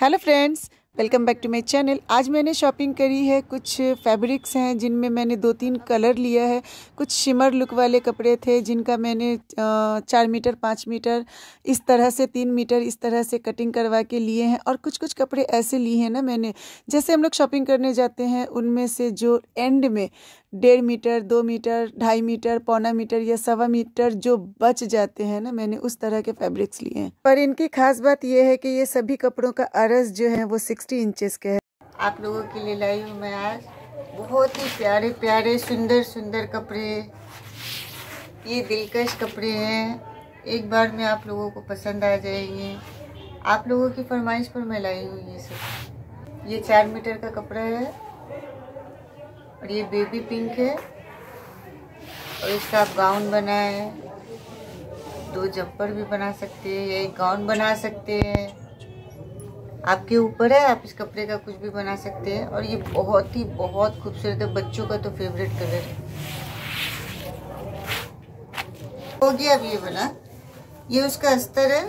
Hello friends, welcome back to my channel. आज मैंने shopping करी है, कुछ फैब्रिक्स हैं जिनमें मैंने दो तीन कलर लिया है। कुछ शिमर लुक वाले कपड़े थे जिनका मैंने चार मीटर, पाँच मीटर, इस तरह से तीन मीटर, इस तरह से कटिंग करवा के लिए हैं और कुछ कुछ कपड़े ऐसे लिए हैं ना मैंने। जैसे हम लोग शॉपिंग करने जाते हैं, उनमें से जो एंड में डेढ़ मीटर, दो मीटर, ढाई मीटर, पौना मीटर या सवा मीटर जो बच जाते हैं ना मैंने उस तरह के फैब्रिक्स लिए हैं। पर इनकी खास बात यह है कि ये सभी कपड़ों का अरज जो है वो सिक्सटी इंचेस के है। आप लोगों के लिए लाई हूँ मैं आज। बहुत ही प्यारे प्यारे, सुंदर सुंदर कपड़े। ये दिलकश कपड़े हैं। एक बार में आप लोगों को पसंद आ जाएँगे। आप लोगों की फरमाइश पर मैं लाई हूँ ये सब। ये चार मीटर का कपड़ा है और ये बेबी पिंक है। और इसका आप गाउन बनाए। दो जंपर भी बना सकते हैं, या एक गाउन बना सकते हैं। आपके ऊपर है, आप इस कपड़े का कुछ भी बना सकते हैं। और ये बहुत ही, बहुत खूबसूरत है। बच्चों का तो फेवरेट कलर है। हो गया अब ये बना ये उसका अस्तर है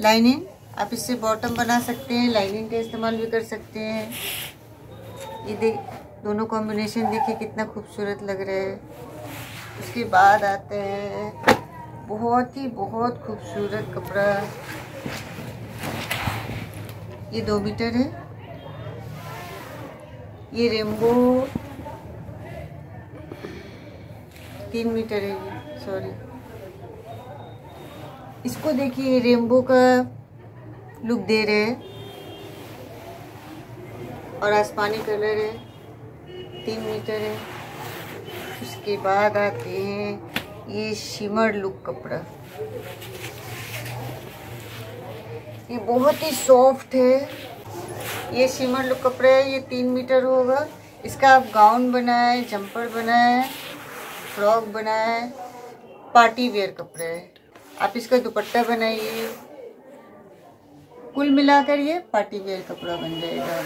लाइनिंग आप इससे बॉटम बना सकते हैं लाइनिंग का इस्तेमाल भी कर सकते हैं। ये देख, दोनों कॉम्बिनेशन देखिए कितना खूबसूरत लग रहा है। उसके बाद आते हैं, बहुत ही, बहुत खूबसूरत कपड़ा। ये दो मीटर है। ये रेम्बो तीन मीटर है ये सॉरी इसको देखिए रेम्बो का लुक दे रहे हैं। और आसमानी कलर है, तीन मीटर है। उसके बाद आते हैं ये शिमर लुक कपड़ा। ये बहुत ही सॉफ्ट है। ये शिमर लुक कपड़ा है, ये तीन मीटर होगा। इसका आप गाउन बनाए जंपर बनाए फ्रॉक बनाए पार्टी वेयर कपड़ा है। आप इसका दुपट्टा बनाइए। कुल मिलाकर ये पार्टी वेयर कपड़ा बन जाएगा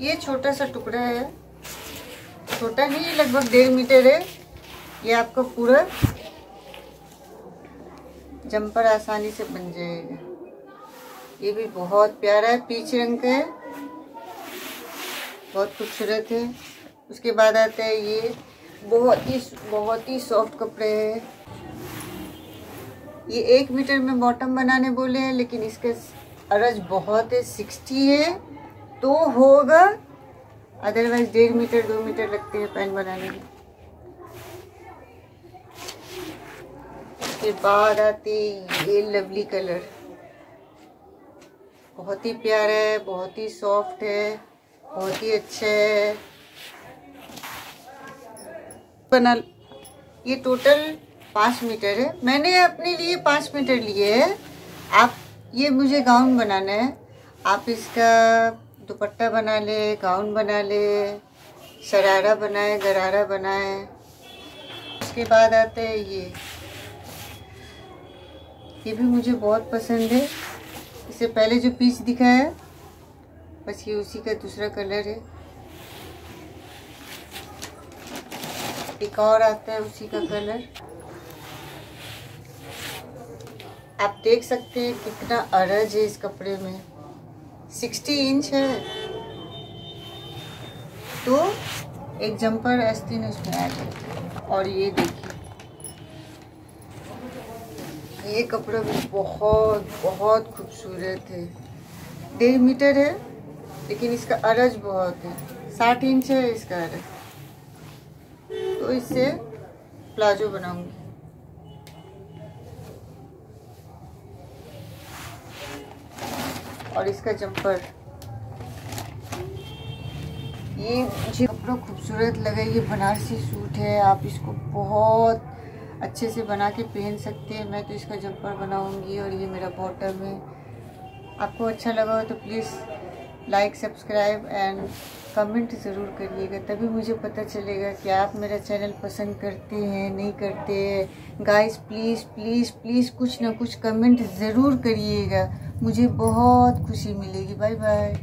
ये छोटा सा टुकड़ा है। छोटा नहीं, लगभग डेढ़ मीटर है। ये आपका पूरा जंपर आसानी से बन जाएगा। ये भी बहुत प्यारा है पीच रंग का है। बहुत खूबसूरत है। उसके बाद आता है ये बहुत ही बहुत ही सॉफ्ट कपड़े है। ये एक मीटर में बॉटम बनाने बोले हैं, लेकिन इसके अरज बहुत है। सिक्सटी है तो होगा। अदरवाइज़ डेढ़ मीटर, दो मीटर लगते हैं पैन बनाने में। उसके बाद आती ये लवली कलर बहुत ही प्यारा है, बहुत ही सॉफ्ट है, बहुत ही अच्छा है. बना, ये टोटल पाँच मीटर है. मैंने अपने लिए पाँच मीटर लिए है. आप, ये मुझे गाउन बनाना है. आप इसका दुपट्टा बना ले गाउन बना ले, शरारा बनाए, गरारा बनाए. उसके बाद आते हैं ये. ये भी मुझे बहुत पसंद है। इससे पहले जो पीस दिखा है बस ये उसी का दूसरा कलर है। एक और आता है उसी का कलर। आप देख सकते हैं कितना अरज है इस कपड़े में। सिक्सटी इंच है। तो एक जंपर अस्तीन उसमें आ गया। और ये देखिए। ये कपड़ा भी बहुत बहुत खूबसूरत है डेढ़ मीटर है, लेकिन इसका अरज बहुत है। साठ इंच है इसका अरज। तो इससे प्लाजो बनाऊँगी। और इसका जंपर। ये मुझे कपड़ा खूबसूरत लगा। ये बनारसी सूट है। आप इसको बहुत अच्छे से बना के पहन सकते हैं। मैं तो इसका जंपर बनाऊँगी और ये मेरा बॉटम है। आपको अच्छा लगा हो तो please like, subscribe and comment ज़रूर करिएगा। तभी मुझे पता चलेगा कि आप मेरा चैनल पसंद करते हैं, नहीं करते हैं। गाइस प्लीज़ प्लीज़ प्लीज़ कुछ ना कुछ कमेंट ज़रूर करिएगा। मुझे बहुत खुशी मिलेगी। Bye bye